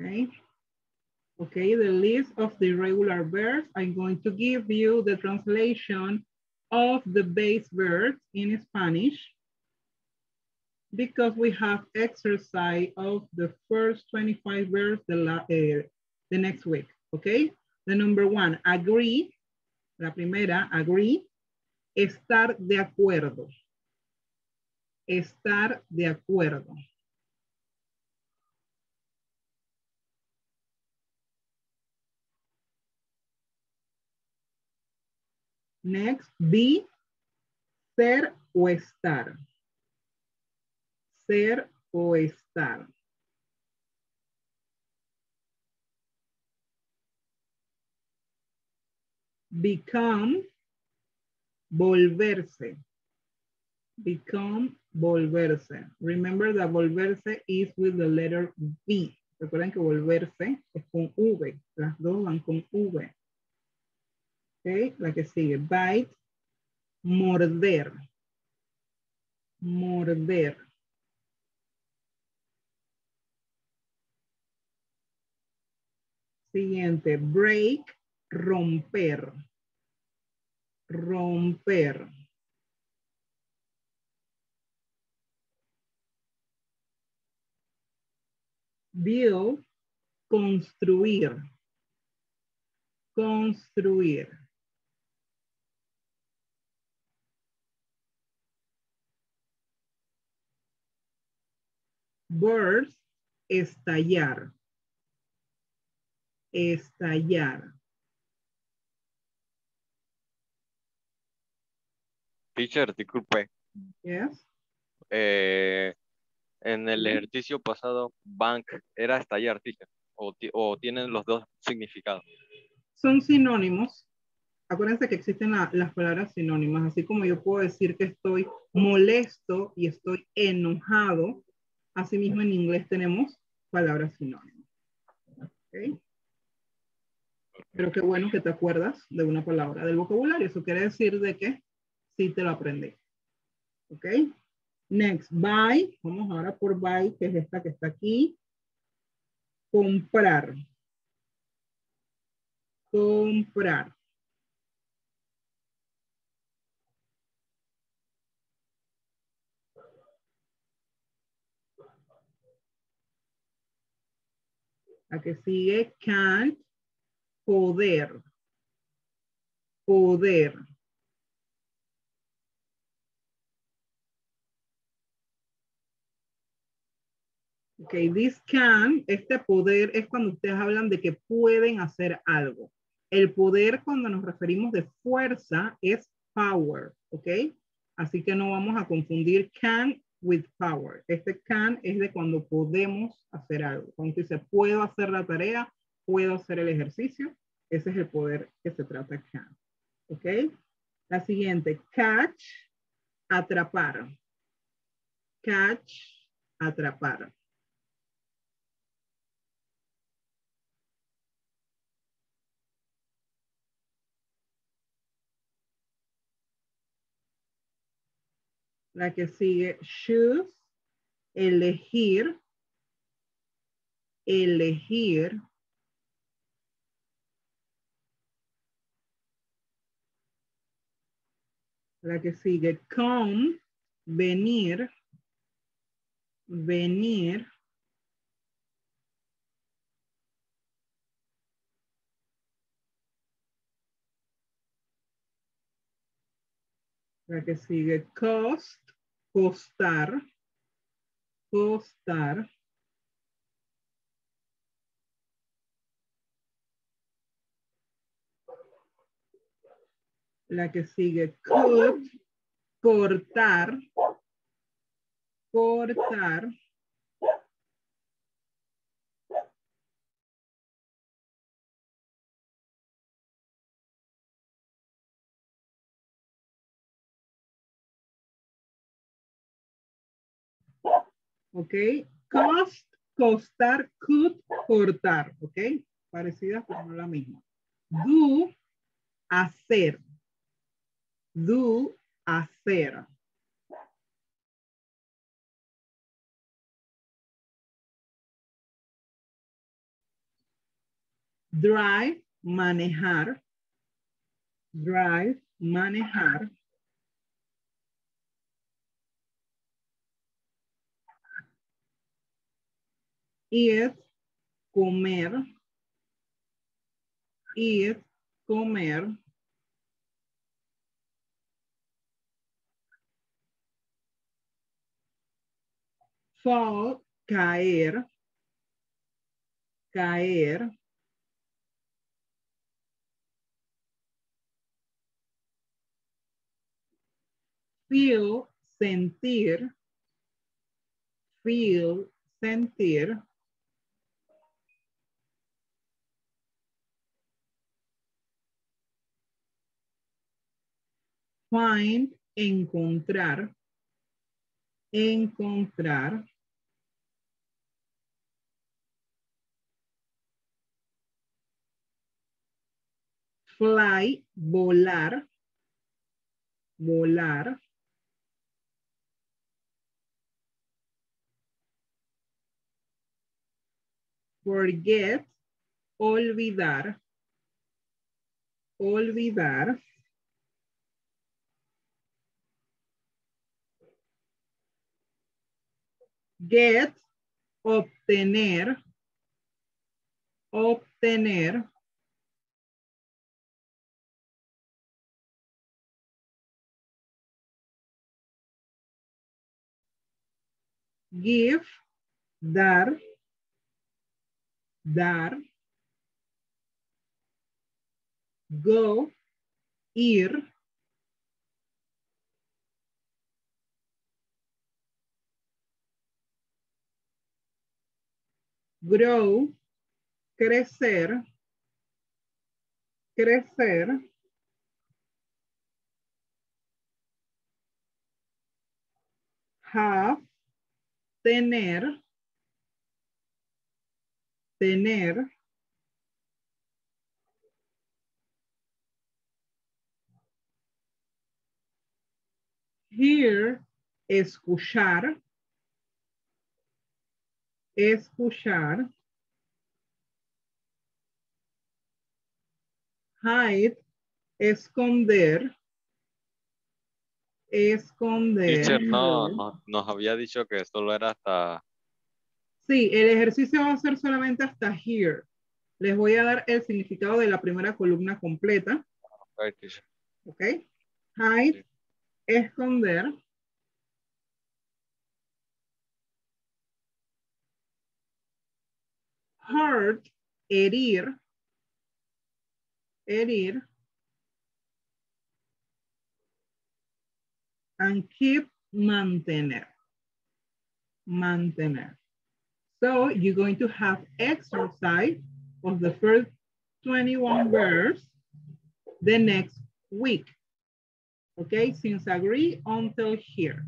Okay. Okay, the list of the irregular verbs. I'm going to give you the translation of the base verbs in Spanish because we have exercise of the first 25 verbs the, uh, the next week, okay? The number one, agree. La primera, agree. Estar de acuerdo. Estar de acuerdo. Next, be, ser o estar. Ser o estar. Become, volverse. Become, volverse. Remember that volverse is with the letter V. Recuerden que volverse es con V. Las dos van con V. Ok, la que sigue. Bite, morder. Morder. Siguiente, break, romper. Romper. Build, construir. Construir. Burst, estallar. Estallar. Teacher, disculpe. Yes. Eh, en el ejercicio pasado, bank era estallar, teacher. O, o tienen los dos significados. Son sinónimos. Acuérdense que existen la- las palabras sinónimas, así como yo puedo decir que estoy molesto y estoy enojado. Asimismo, en inglés tenemos palabras sinónimas. Pero qué bueno que te acuerdas de una palabra del vocabulario. Eso quiere decir de que sí te lo aprendí. ¿Ok? Next, buy. Vamos ahora por buy, que es esta que está aquí. Comprar. Comprar. La que sigue, can't, poder. Poder. Ok, this can, este poder es cuando ustedes hablan de que pueden hacer algo. El poder cuando nos referimos de fuerza es power, ¿ok? Así que no vamos a confundir can with power. Este can es de cuando podemos hacer algo. Cuando dice puedo hacer la tarea, puedo hacer el ejercicio, ese es el poder que se trata can, ¿ok? La siguiente, catch, atrapar. Catch, atrapar. La que sigue, choose, elegir, elegir. La que sigue, come, venir, venir. La que sigue, cost, costar, costar. La que sigue, cut, cortar, cortar. ¿Ok? Cost, costar, could, cortar, ¿ok? Parecidas, pero no la misma. Do, hacer. Do, hacer. Drive, manejar. Drive, manejar. Eat, comer. Eat, comer. Fall, caer. Caer. Feel, sentir. Feel, sentir. Find, encontrar. Encontrar. Fly, volar. Volar. Forget, olvidar. Olvidar. Get, obtener. Obtener. Give, dar. Dar. Go, ir. Grow, crecer. Crecer. Have, tener. Tener. Hear, escuchar. Escuchar. Hide, esconder. Esconder. Teacher, no, no, nos había dicho que solo era hasta... Sí, el ejercicio va a ser solamente hasta here. Les voy a dar el significado de la primera columna completa. Ok. Hide, esconder. Hurt, herir. Herir. And keep, mantener. Mantener. So you're going to have exercise of the first 21 verbs the next week. Okay, since agree until here.